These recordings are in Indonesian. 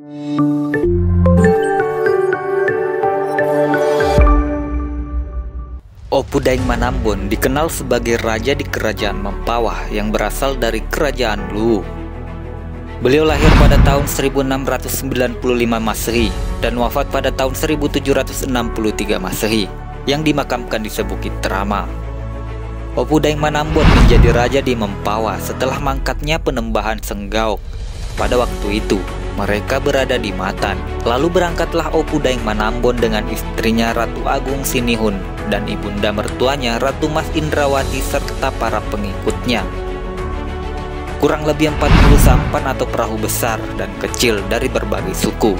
Opu Daeng Manambon dikenal sebagai raja di kerajaan Mempawah yang berasal dari kerajaan Luwu. Beliau lahir pada tahun 1695 Masehi dan wafat pada tahun 1763 Masehi yang dimakamkan di Sebukit Terama. Opu Daeng Manambon menjadi raja di Mempawah setelah mangkatnya penembahan Senggaok. Pada waktu itu, mereka berada di Matan. Lalu berangkatlah Opu Daeng Manambon dengan istrinya Ratu Agung Sinihun dan ibunda mertuanya Ratu Mas Indrawati serta para pengikutnya. Kurang lebih 40 sampan atau perahu besar dan kecil dari berbagai suku.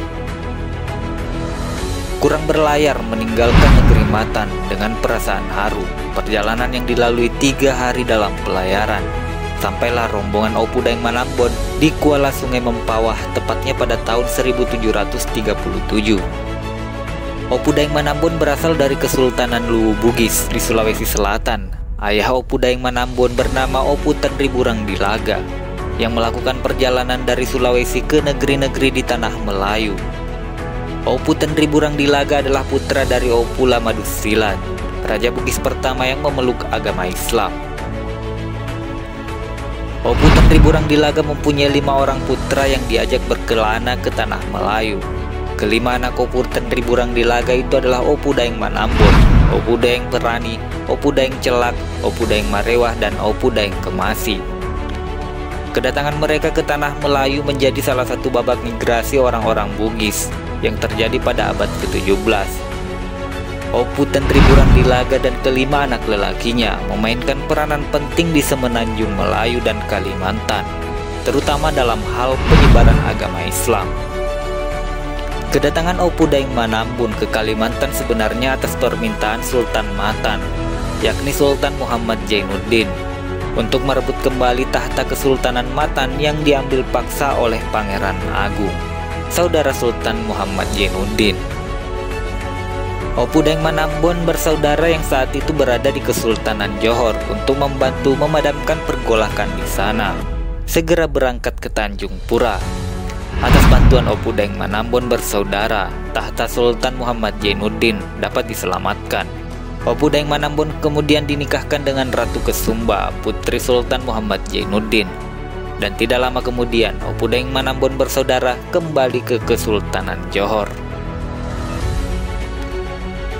Kurang berlayar meninggalkan negeri Matan dengan perasaan haru. Perjalanan yang dilalui tiga hari dalam pelayaran. Sampailah rombongan Opu Daeng Manambon di Kuala Sungai Mempawah tepatnya pada tahun 1737. Opu Daeng Manambon berasal dari Kesultanan Luwu Bugis di Sulawesi Selatan. Ayah Opu Daeng Manambon bernama Opu Tenriburang Dilaga yang melakukan perjalanan dari Sulawesi ke negeri-negeri di tanah Melayu. Opu Tenriburang Dilaga adalah putra dari Opu Lamadusilan, Raja Bugis pertama yang memeluk agama Islam. Opu Tenriburang Dilaga mempunyai lima orang putra yang diajak berkelana ke tanah Melayu. Kelima anak Opu Tenriburang Dilaga itu adalah Opu Daeng Manambon, Opu Daeng Perani, Opu Daeng Celak, Opu Daeng Marewah, dan Opu Daeng Kemasi. Kedatangan mereka ke tanah Melayu menjadi salah satu babak migrasi orang-orang Bugis yang terjadi pada abad ke-17. Opu Tentriburang Dilaga dan kelima anak lelakinya memainkan peranan penting di semenanjung Melayu dan Kalimantan, terutama dalam hal penyebaran agama Islam. Kedatangan Opu Daeng Manambun ke Kalimantan sebenarnya atas permintaan Sultan Matan, yakni Sultan Muhammad Jainuddin, untuk merebut kembali tahta Kesultanan Matan yang diambil paksa oleh Pangeran Agung, saudara Sultan Muhammad Jainuddin. Opu Daeng Manambon bersaudara yang saat itu berada di Kesultanan Johor untuk membantu memadamkan pergolakan di sana. Segera berangkat ke Tanjung Pura Atas bantuan Opu Daeng Manambon bersaudara, tahta Sultan Muhammad Jainuddin dapat diselamatkan. Opu Daeng Manambon kemudian dinikahkan dengan Ratu Kesumba, putri Sultan Muhammad Jainuddin. Dan tidak lama kemudian, Opu Daeng Manambon bersaudara kembali ke Kesultanan Johor.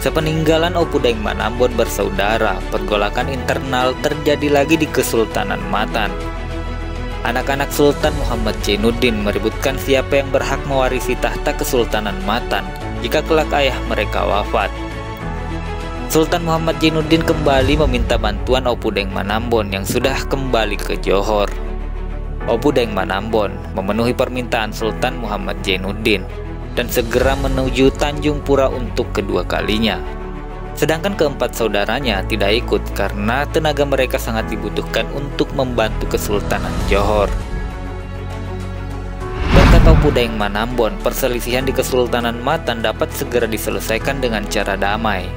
Sepeninggalan Opu Daeng Manambon bersaudara, pergolakan internal terjadi lagi di Kesultanan Matan Anak-anak Sultan Muhammad Jainuddin meributkan siapa yang berhak mewarisi tahta Kesultanan Matan jika kelak ayah mereka wafat. Sultan Muhammad Jainuddin kembali meminta bantuan Opu Deng Manambon yang sudah kembali ke Johor. Opu Deng Manambon memenuhi permintaan Sultan Muhammad Jainuddin dan segera menuju Tanjung Pura untuk kedua kalinya. Sedangkan keempat saudaranya tidak ikut karena tenaga mereka sangat dibutuhkan untuk membantu Kesultanan Johor. Berkat Opu Daeng Manambon, perselisihan di Kesultanan Matan dapat segera diselesaikan dengan cara damai.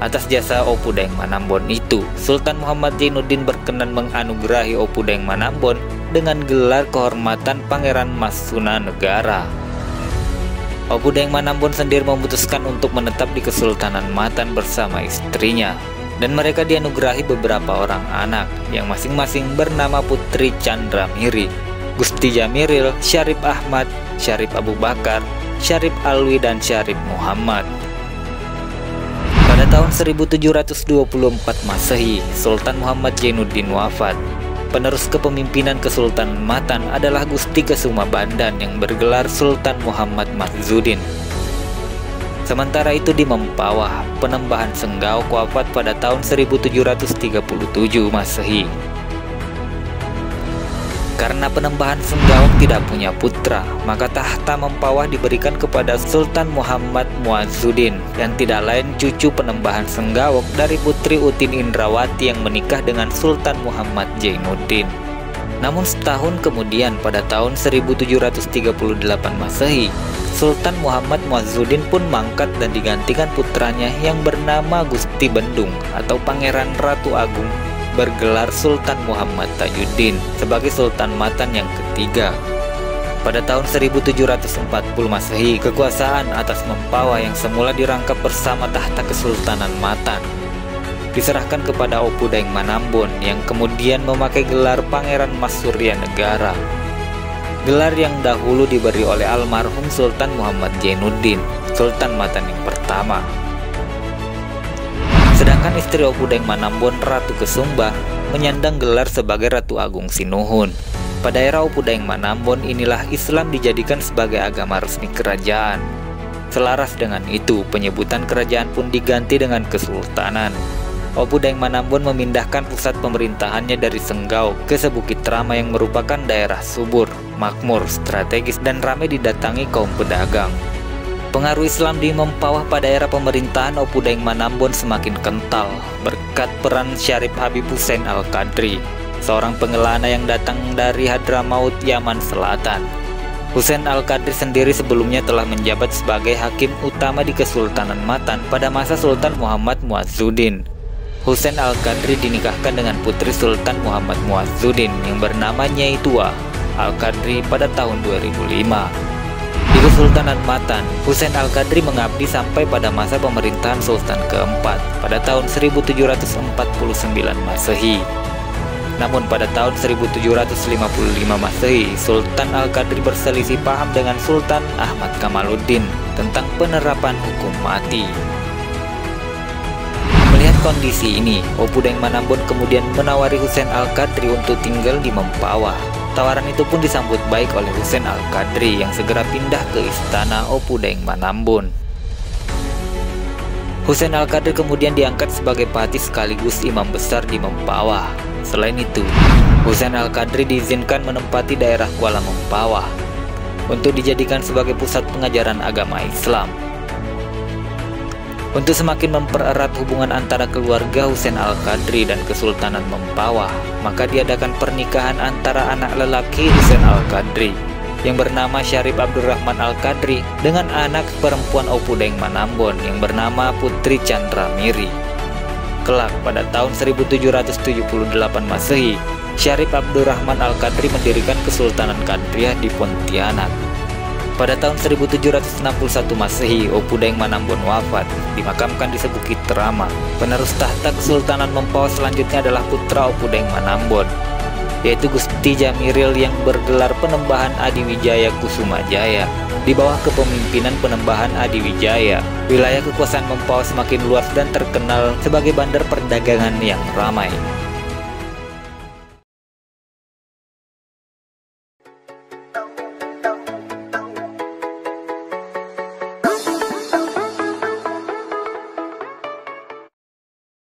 Atas jasa Opu Daeng Manambon itu, Sultan Muhammad Jainuddin berkenan menganugerahi Opu Daeng Manambon dengan gelar kehormatan Pangeran Masuna Negara. Opu Daeng Manambon sendiri memutuskan untuk menetap di Kesultanan Matan bersama istrinya dan mereka dianugerahi beberapa orang anak yang masing-masing bernama Putri Chandra Miri, Gusti Jamiril, Syarif Ahmad, Syarif Abu Bakar, Syarif Alwi dan Syarif Muhammad. Pada tahun 1724 Masehi, Sultan Muhammad Jainuddin wafat Penerus kepemimpinan Kesultanan Matan adalah Gusti Kesuma Bandan yang bergelar Sultan Muhammad Mazudin. Sementara itu di Mempawah, penembahan Senggau wafat pada tahun 1737 Masehi. Karena penembahan Senggawang tidak punya putra, maka tahta Mempawah diberikan kepada Sultan Muhammad Muazzuddin yang tidak lain cucu penembahan Senggawok dari putri Utin Indrawati yang menikah dengan Sultan Muhammad Jainuddin. Namun setahun kemudian pada tahun 1738 Masehi, Sultan Muhammad Muazzuddin pun mangkat dan digantikan putranya yang bernama Gusti Bendung atau Pangeran Ratu Agung bergelar Sultan Muhammad Tajuddin sebagai Sultan Matan yang ketiga. Pada tahun 1740 Masehi, kekuasaan atas Mempawah yang semula dirangkap bersama tahta Kesultanan Matan diserahkan kepada Opu Daeng Manambon yang kemudian memakai gelar Pangeran Masurya Negara. Gelar yang dahulu diberi oleh almarhum Sultan Muhammad Jainuddin, Sultan Matan yang pertama. Sedangkan istri Opu Daeng Manambon, Ratu Kesumba, menyandang gelar sebagai Ratu Agung Sinuhun. Pada era Opu Daeng Manambon inilah Islam dijadikan sebagai agama resmi kerajaan. Selaras dengan itu, penyebutan kerajaan pun diganti dengan kesultanan. Opu Daeng Manambon memindahkan pusat pemerintahannya dari Senggau ke Sebukit Rama yang merupakan daerah subur, makmur, strategis, dan ramai didatangi kaum pedagang. Pengaruh Islam di Mempawah pada era pemerintahan Opu Daeng Manambon semakin kental berkat peran Syarif Habib Hussein Al-Qadri seorang pengelana yang datang dari Hadramaut, Yaman Selatan. Husain Al-Qadri sendiri sebelumnya telah menjabat sebagai hakim utama di Kesultanan Matan pada masa Sultan Muhammad Muazzuddin. Husain Al-Qadri dinikahkan dengan putri Sultan Muhammad Muazzuddin yang bernama Nyai Tua Al-Qadri pada tahun 2005. Di Kesultanan Matan, Husain Al-Qadri mengabdi sampai pada masa pemerintahan Sultan keempat pada tahun 1749 Masehi. Namun pada tahun 1755 Masehi, Sultan Al-Qadri berselisih paham dengan Sultan Ahmad Kamaluddin tentang penerapan hukum mati. Melihat kondisi ini, Opu Deng kemudian menawari Husain Al-Qadri untuk tinggal di Mempawah. Tawaran itu pun disambut baik oleh Husain Al-Qadri yang segera pindah ke istana Opu Deng Manambon. Husain Al-Qadri kemudian diangkat sebagai patih sekaligus imam besar di Mempawah. Selain itu, Husain Al-Qadri diizinkan menempati daerah Kuala Mempawah untuk dijadikan sebagai pusat pengajaran agama Islam. Untuk semakin mempererat hubungan antara keluarga Husain Al-Qadri dan Kesultanan Mempawah, maka diadakan pernikahan antara anak lelaki Husain Al-Qadri yang bernama Syarif Abdurrahman Al-Qadri dengan anak perempuan Opudeng Manambon yang bernama Putri Chandra Miri. Kelak pada tahun 1778 Masehi, Syarif Abdurrahman Al-Qadri mendirikan Kesultanan Kadriah di Pontianak. Pada tahun 1761 Masehi, Opudeng Manambon wafat, dimakamkan di Sebukit Terama. Penerus tahta Kesultanan Mempawah selanjutnya adalah putra Opudeng Manambon, yaitu Gusti Jamiril yang bergelar Penembahan Adiwijaya Kusuma Jaya di bawah kepemimpinan penembahan Adi Wijaya, wilayah kekuasaan Mempawah semakin luas dan terkenal sebagai bandar perdagangan yang ramai.